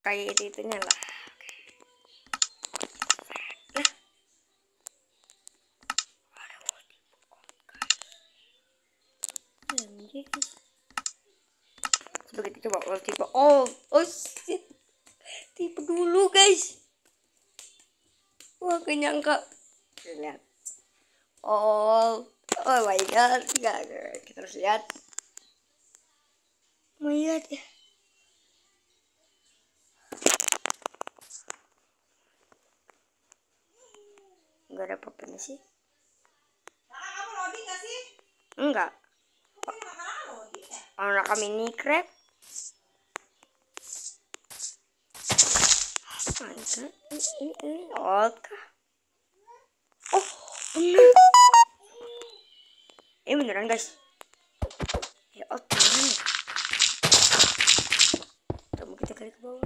kayak itu itunya lah guys. Anjir. Coba all tipe all. Oh shit. Tipe dulu guys. Wah gak nyangka. Lihat. All. Oh my god. Kita harus lihat. Oh god ya. Ada apa-apanya sih. Kamu loading gak sih? Enggak. Anak kami ini crab. Mantap. Ini, ini, ini oka. Oh, bener. Ini beneran guys. Ya, oh, beneran. Coba kita kali ke bawah.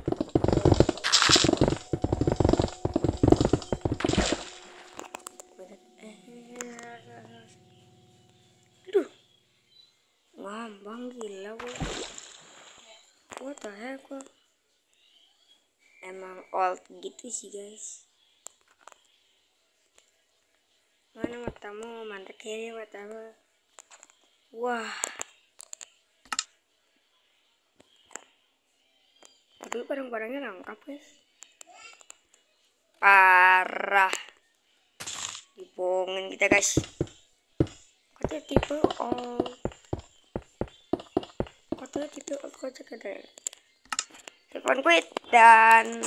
Aduh. Ngambang gila gue. What the heck gue. Old gitu sih guys. Mana matamu? Mata kiri matamu. Wah. Tapi barang-barangnya lengkap guys. Parah. Dibohongin kita guys. Katanya tipe all. Katanya tipe kocak ada. Telepon quit dan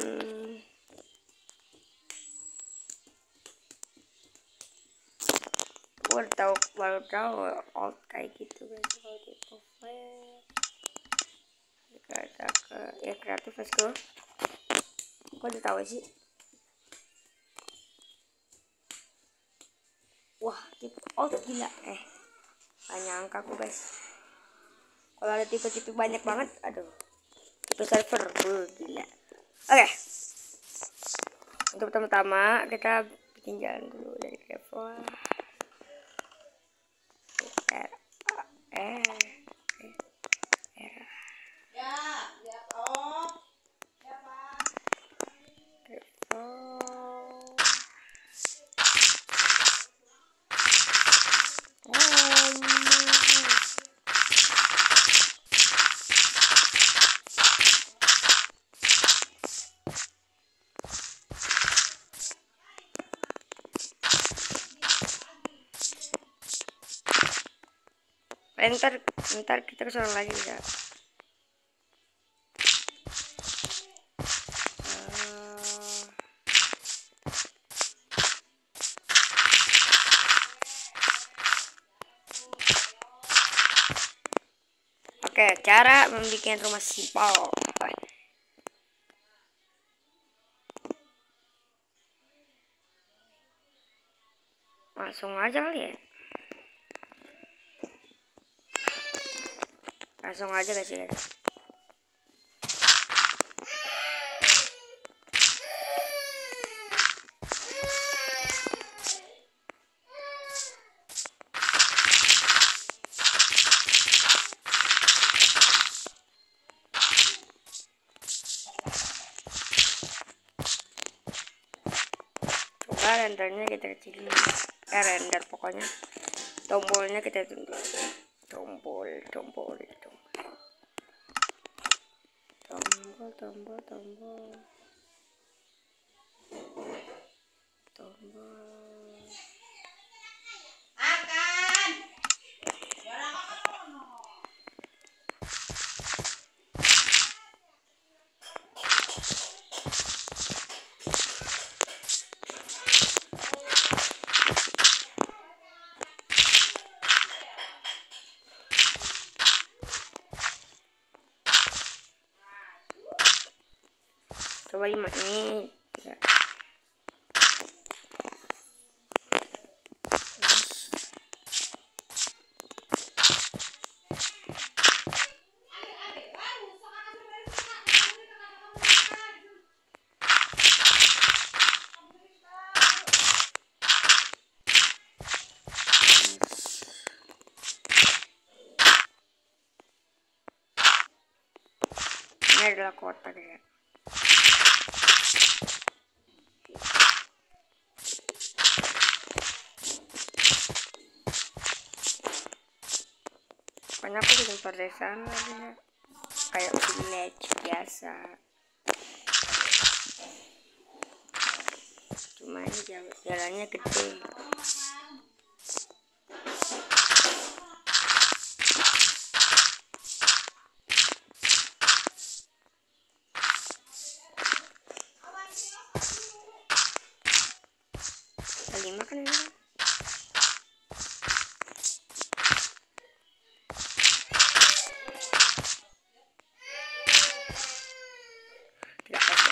udah tahu baru tahu alt kayak gitu guys. Kalau di profile kita ke ya kreatif let's go. Kok udah tahu sih. Wah tipe alt gila. Eh gak nyangka aku guys. Kalau ada tipe-tipe banyak banget aduh server Buh, gila oke. Untuk pertama-tama kita bikin jalan dulu dari R eh ntar ntar kita ke sana lagi ya Eh, Oke, cara membuat rumah simpel. Langsung aja ya. Langsung aja guys ya. rendernya kita kecilin. Eh render pokoknya. Tombolnya kita tunggu. Tombol tombol tombol tombol tombol tombol tombol coba lima ini. Tiga ini adalah kotak ya Ini aku desa lagi ya. Kayak village biasa. Cuma ini jal- jalannya gede. Lima kan ini? Tidak ada.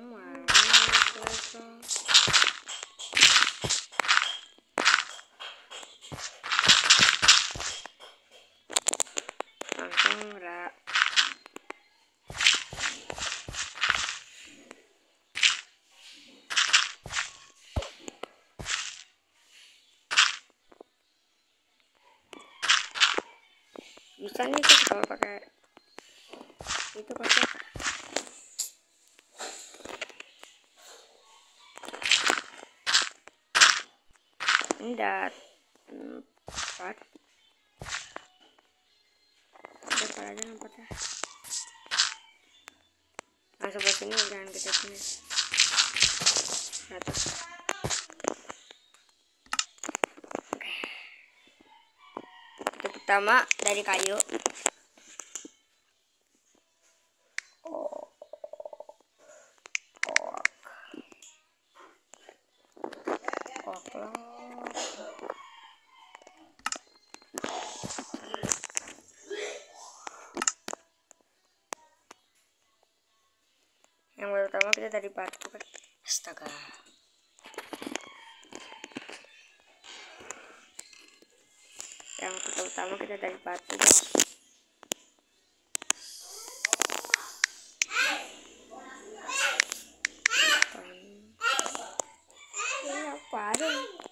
Mana itu? Langsung rak. Nih tuh kalau pakai itu apa? enggak empat. Ada apa aja empatnya nah sebelah sini jangan kita sini. Satu oke itu pertama dari kayu oh ok ok lah yang pertama kita dari batu kan astaga yang pertama kita dari batu guys ini apa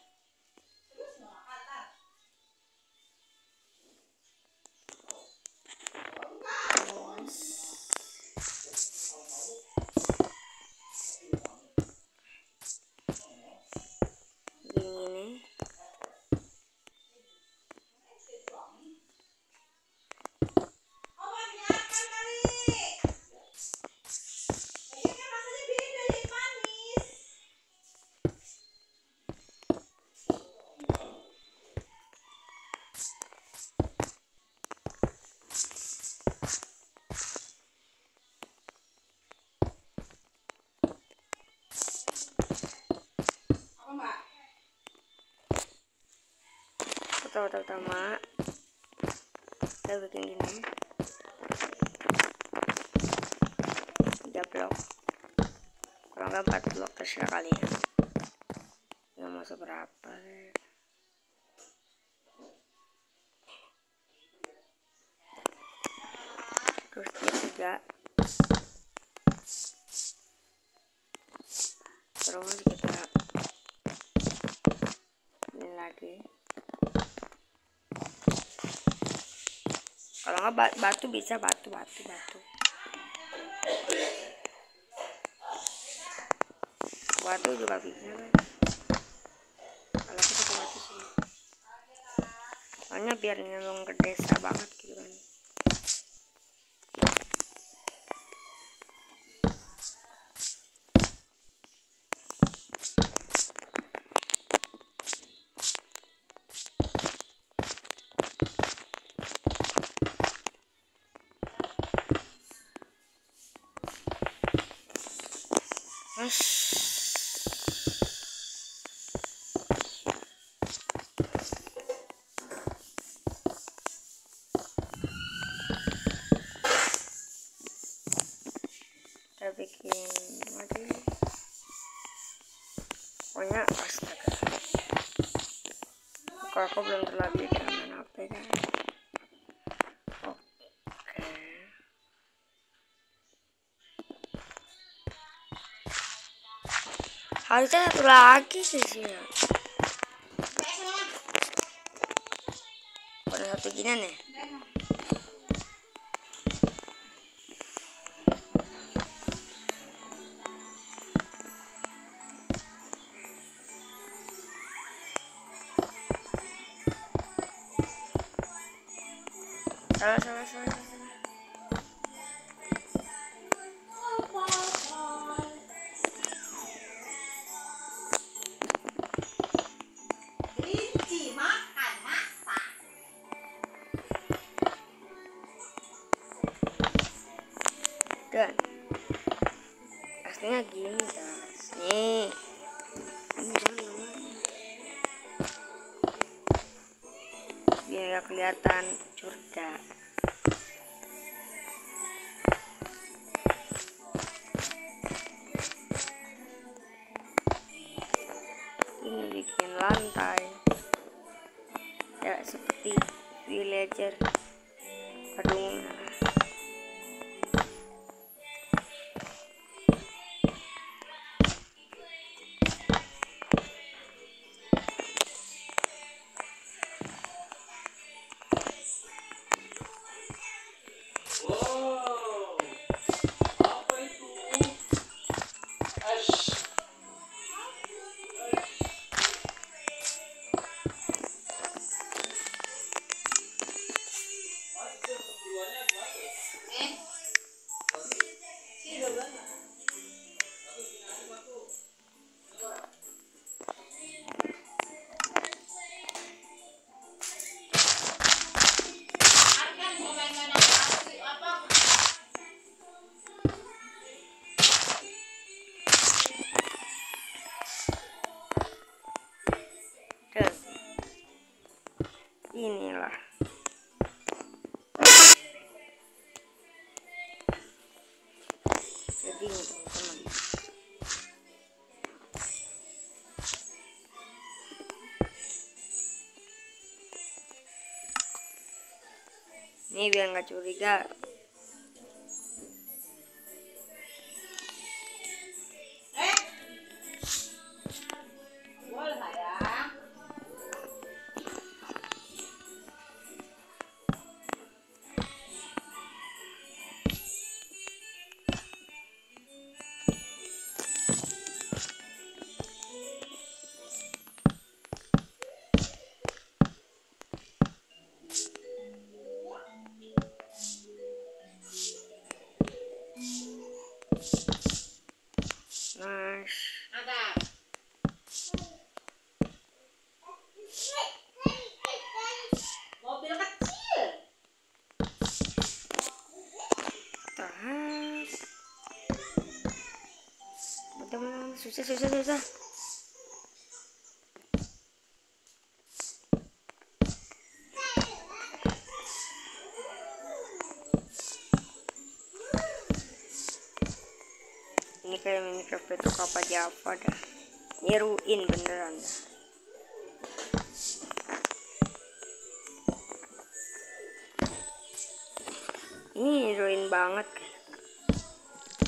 pertama pertama kita bikin gini. Tiga blok. Nggak empat blok terserah kalian nggak mau seberapa deh. terus ini tiga terus kita ini lagi ba- batu bisa batu batu batu. Batu juga bisa. Kalau kita batu sih soalnya biar nyelong ke desa banget gitu kan kita bikin lagi pokoknya astaga. Kalau aku belum terlatih cara main HP kan oke. Harusnya satu lagi sih sih. Pada satu gini nih kelihatan curda inilah. Jadi ini teman-teman. Ini biar nggak curiga susah susah susah. Ini kayak Minecraft itu apa Java dah. Nyeruin beneran dah. Ini ruin banget.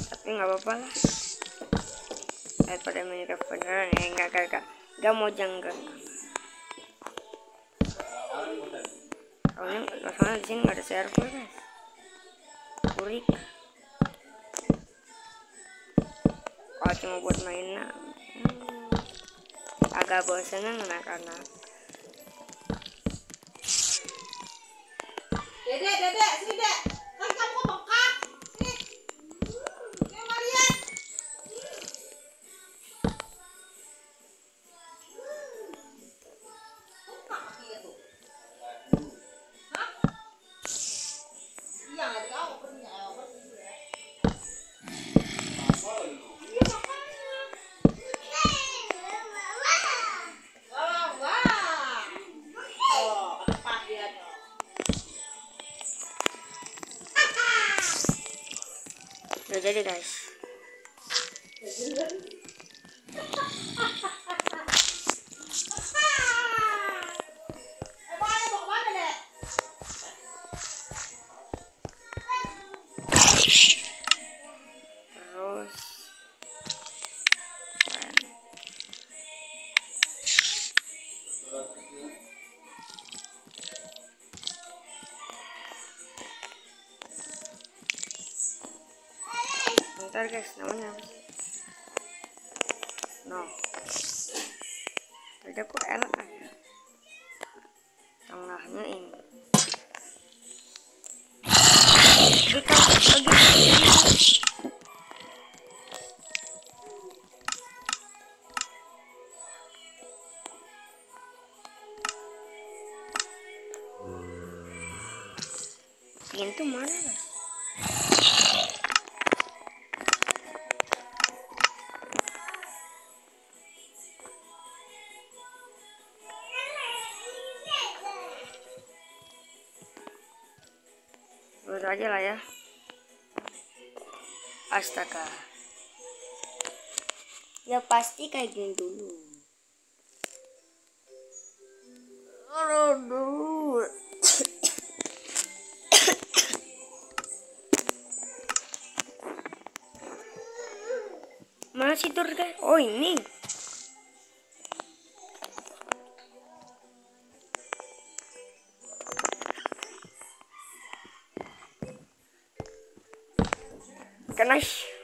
Tapi nggak apa-apa lah daripada Minecraft beneran ya. Nggak nggak nggak nggak mau janggal soalnya masalah di sini nggak ada server guys. Kurik. Kalau cuma buat mainan. Hmm, agak bosan anak-anak. Dede, dede, sini dek. Udah jadi bentar guys aja lah ya astaga ya pasti kayak gini dulu aduh Mana sih tur guys? Oh ini. Ganas. Apa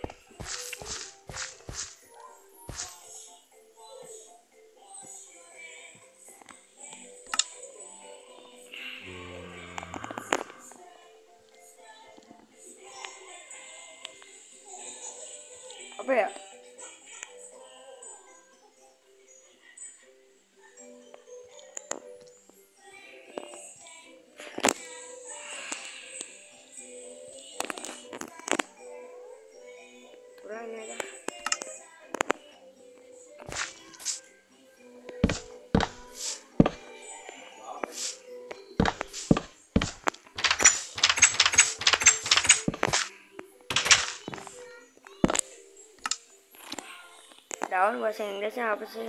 Daun bahasa Inggrisnya apa sih?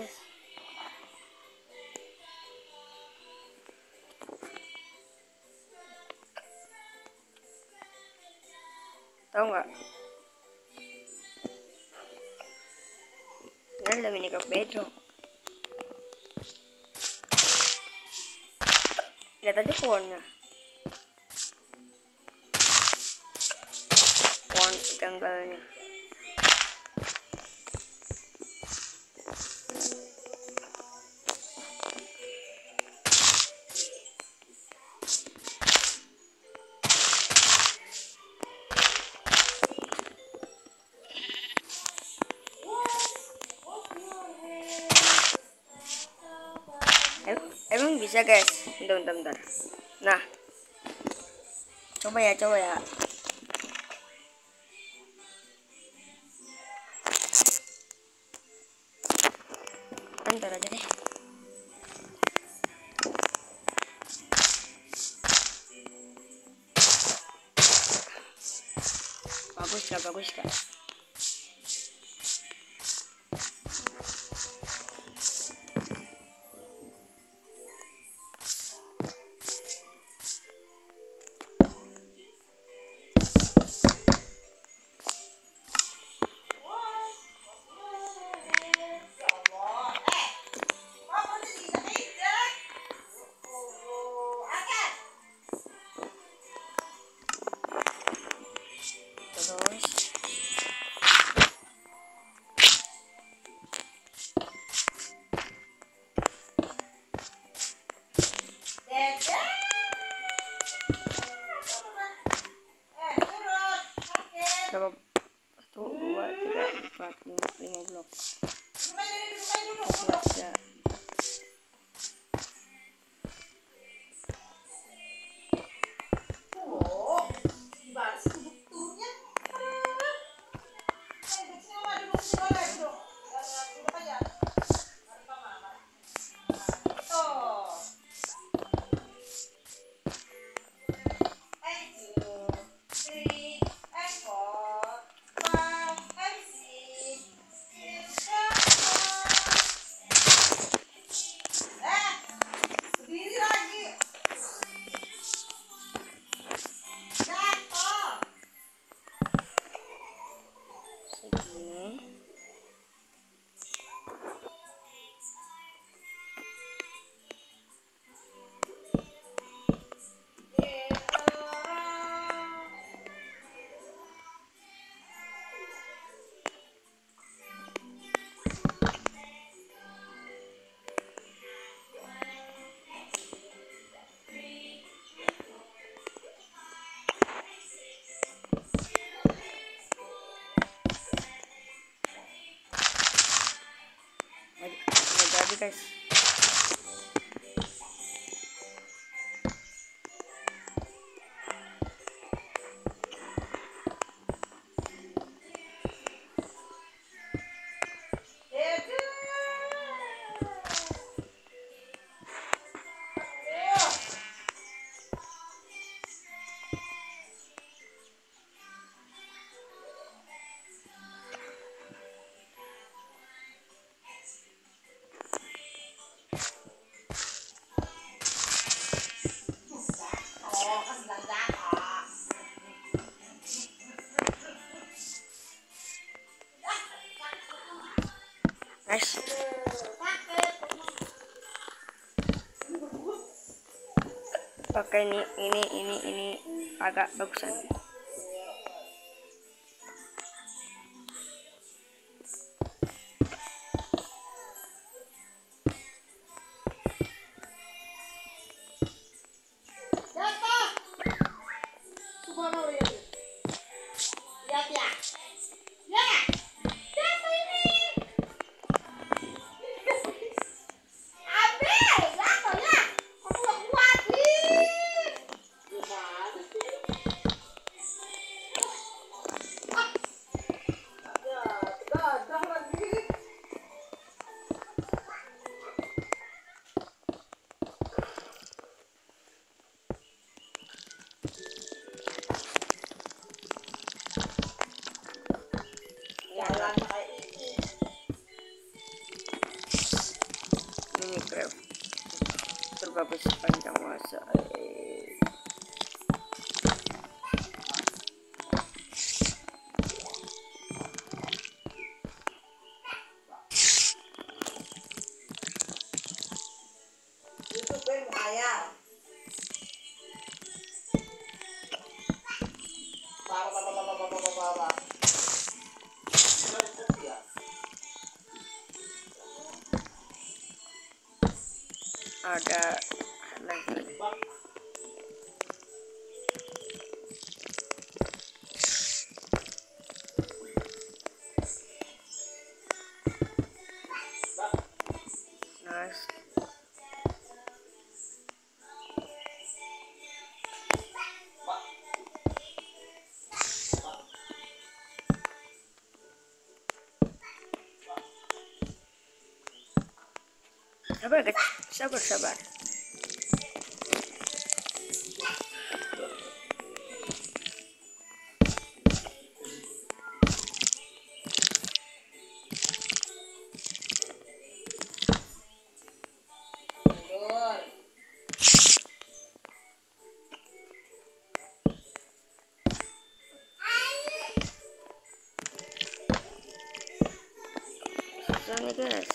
Tahu nggak? Ini lebih nih ke bedrock. Lihat aja pohonnya. Pohon bisa guys? Bentar, bentar, bentar. Nah, coba ya, coba ya. Bentar aja deh. Bagus gak, bagus gak? Guys. guys oke ini ini ini ini agak bagusan. panjang masa ada Sabır, sabır, sabır. Zannedersin.